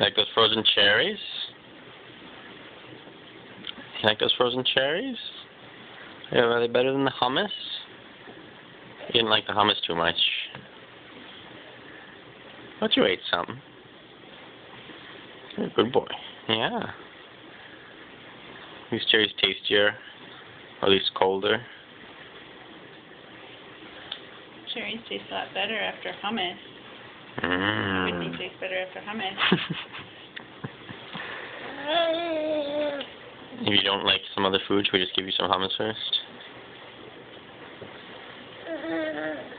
Like those frozen cherries? You like those frozen cherries? Yeah, are they better than the hummus? You didn't like the hummus too much. But you ate something. You're a good boy. Yeah. These cherries tastier, or at least colder. Cherries taste a lot better after hummus. Mm. Tastes better after hummus. if you don't like some other food, should we just give you some hummus first?